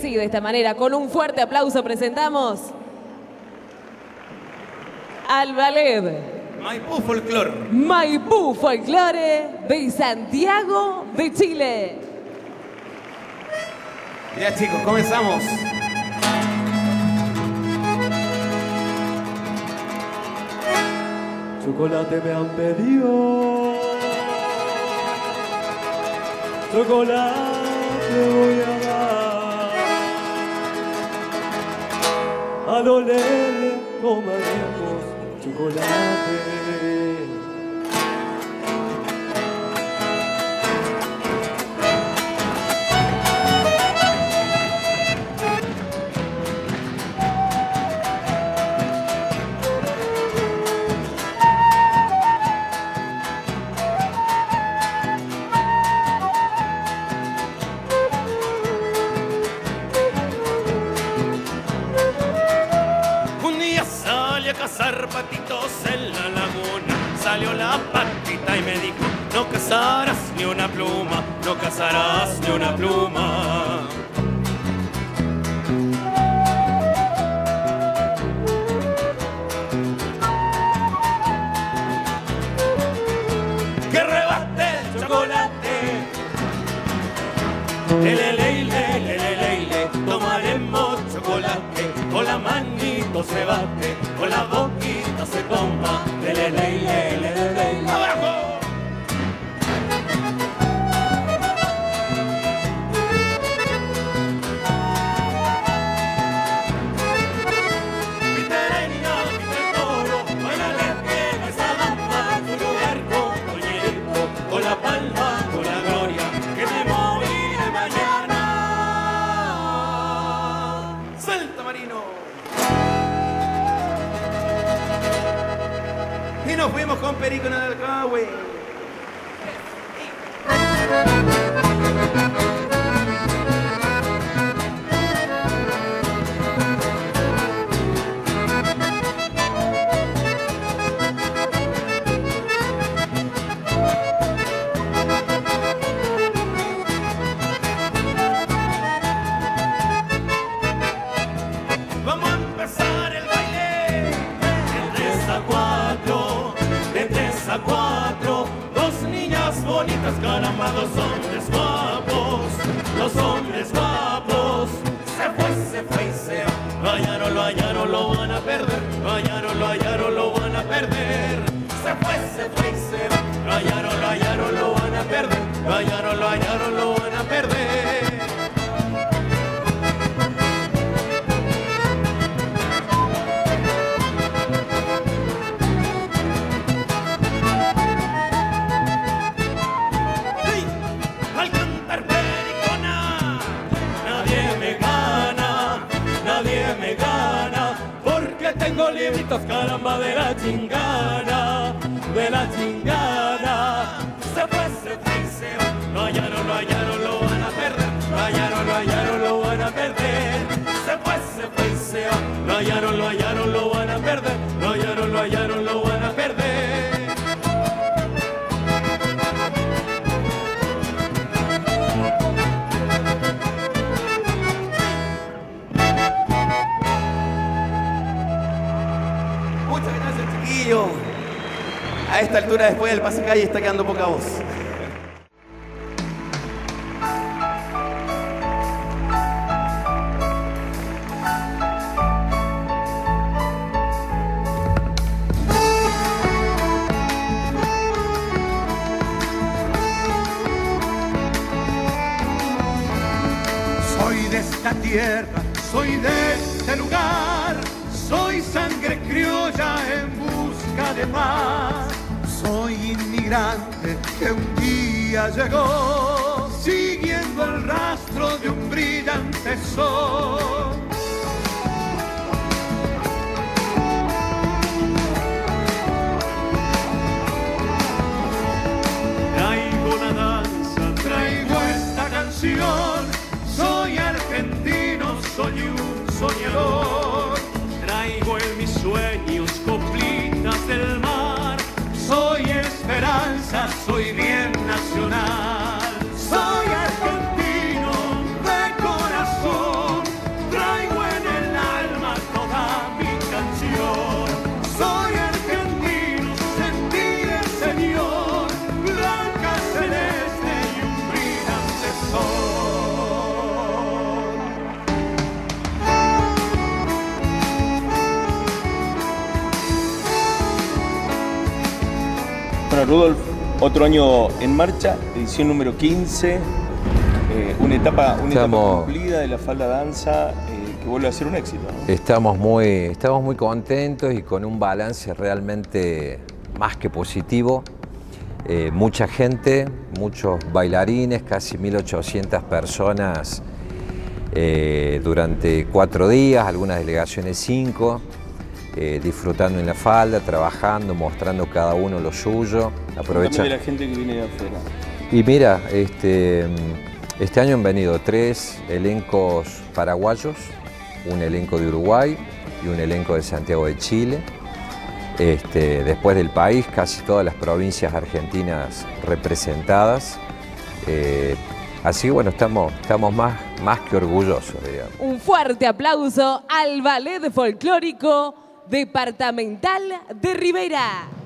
así, de esta manera, con un fuerte aplauso presentamos al ballet Maipú Folclor. Maipú Folklore de Santiago de Chile. Ya chicos, comenzamos. Chocolate me han pedido. Chocolate voy a dar. A leve tomaremos chocolate. Patitos en la laguna. Salió la patita y me dijo, no cazarás ni una pluma, no cazarás ni una pluma. Que rebate el chocolate. Lele, lele, lele, lele, tomaremos chocolate, con la manito se bate, con la boquita se toma, lele, lele, lele, lele. ¡Abajo! Mi Y nos fuimos con Perico en el lo hallaron, lo van a perder. Hallaron, lo hallaron, A esta altura, después del pase calle, está quedando poca voz. Soy de esta tierra, soy de este lugar, soy sangre criolla en busca de paz. Soy inmigrante que un día llegó, siguiendo el rastro de un brillante sol. Rudolf, otro año en marcha, edición número 15, eh, una, etapa, una etapa cumplida de la falda danza eh, que vuelve a ser un éxito. ¿no? Estamos muy, estamos muy contentos y con un balance realmente más que positivo. Eh, mucha gente, muchos bailarines, casi 1.800 personas durante cuatro días, algunas delegaciones cinco, eh, disfrutando en la falda, trabajando, mostrando cada uno lo suyo. Aprovecha- de la gente que viene de afuera. y mira, este, este año han venido tres elencos paraguayos, un elenco de Uruguay y un elenco de Santiago de Chile. Este, después del país, casi todas las provincias argentinas representadas. Eh, así que bueno, estamos, estamos más, más que orgullosos, digamos. Un fuerte aplauso al Ballet Folclórico Departamental de Rivera.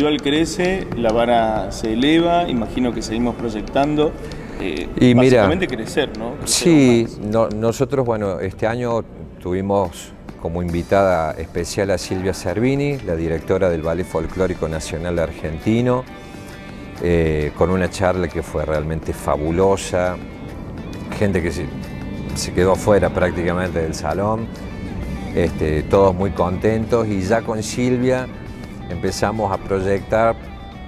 Festival crece, la vara se eleva, imagino que seguimos proyectando. eh, Y mira, básicamente crecer, ¿no? Crecer Sí, no- nosotros, bueno, este año tuvimos como invitada especial a Silvia Cervini, la directora del Ballet Folclórico Nacional Argentino, eh, con una charla que fue realmente fabulosa, gente que se, se quedó fuera prácticamente del salón, este, todos muy contentos y ya con Silvia empezamos a proyectar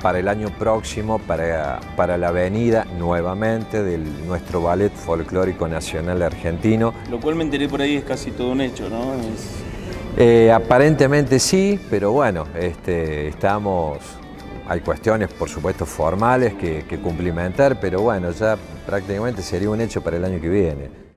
para el año próximo, para, para la venida nuevamente de nuestro Ballet Folclórico Nacional Argentino. Lo cual me enteré por ahí es casi todo un hecho, ¿no? Es- Eh, aparentemente sí, pero bueno, este, estamos, hay cuestiones por supuesto formales que, que cumplimentar, pero bueno, ya prácticamente sería un hecho para el año que viene.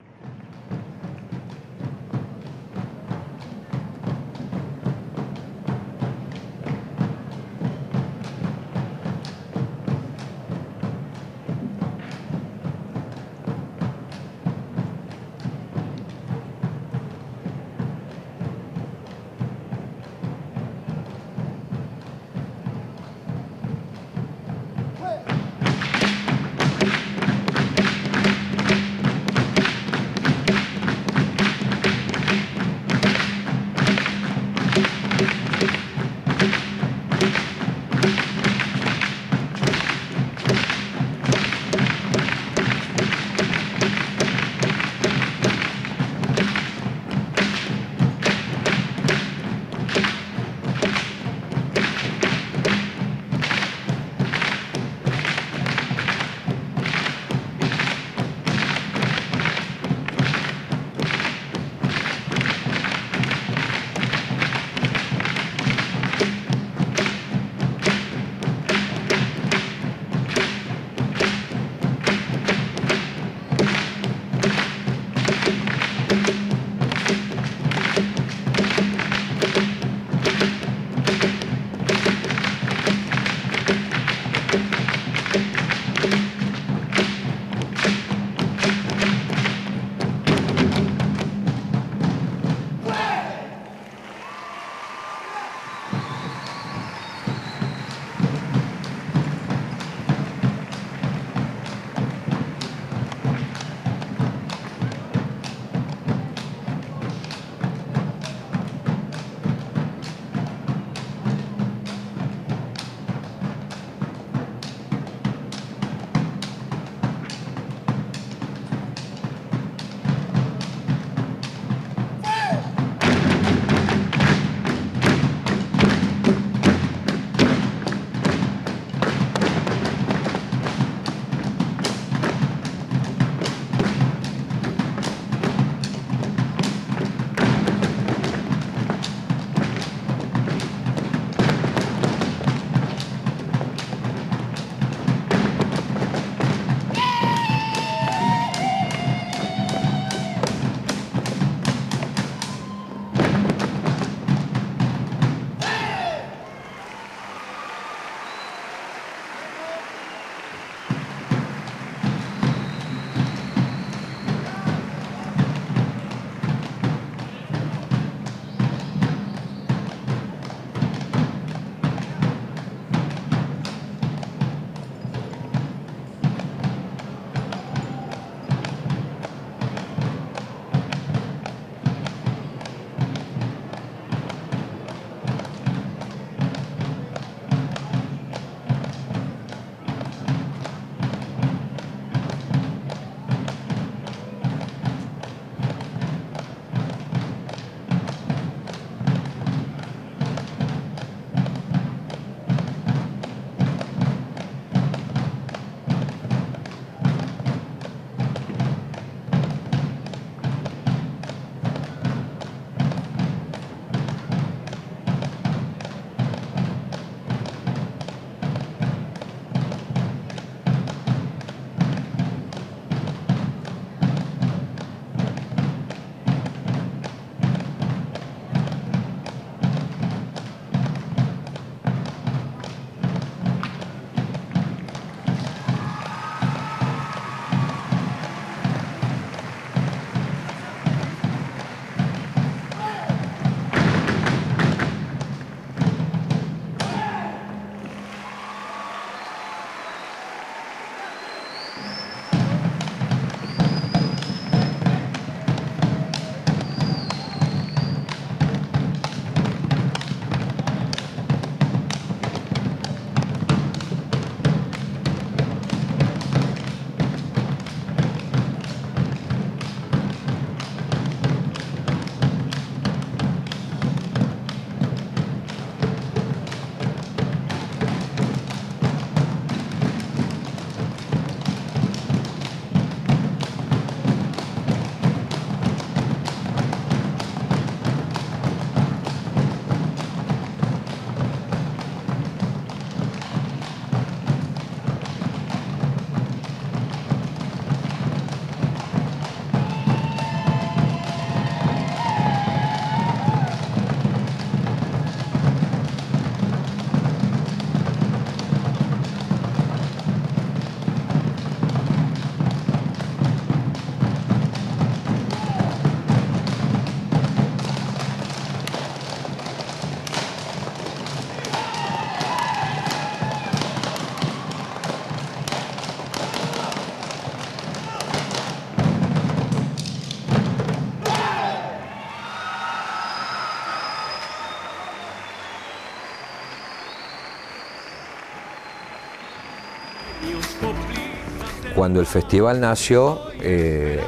Cuando el festival nació, eh,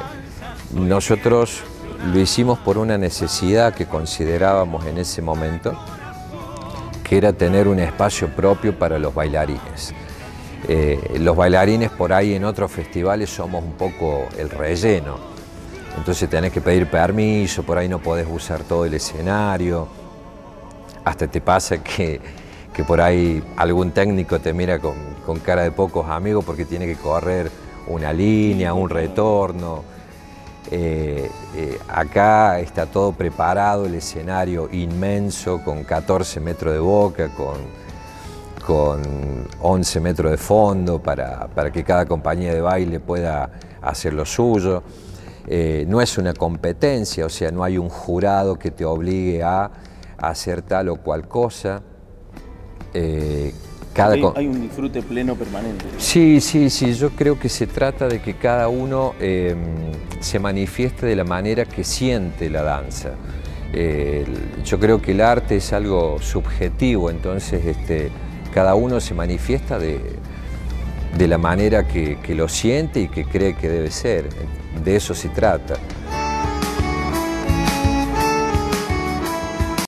nosotros lo hicimos por una necesidad que considerábamos en ese momento, que era tener un espacio propio para los bailarines. Eh, los bailarines por ahí en otros festivales somos un poco el relleno, entonces tenés que pedir permiso, por ahí no podés usar todo el escenario, hasta te pasa que, por ahí algún técnico te mira con, con cara de pocos amigos porque tiene que correr una línea, un retorno. Eh, eh, acá está todo preparado, el escenario inmenso, con 14 metros de boca, con, con 11 metros de fondo, para, que cada compañía de baile pueda hacer lo suyo. Eh, no es una competencia, o sea, no hay un jurado que te obligue a, hacer tal o cual cosa hay, un disfrute pleno permanente. Sí, sí, sí, yo creo que se trata de que cada uno em, se manifieste de la manera que siente la danza. yo creo que el arte es algo subjetivo, entonces este, cada uno se manifiesta de, la manera que, que lo siente y que cree que debe ser. De eso se trata.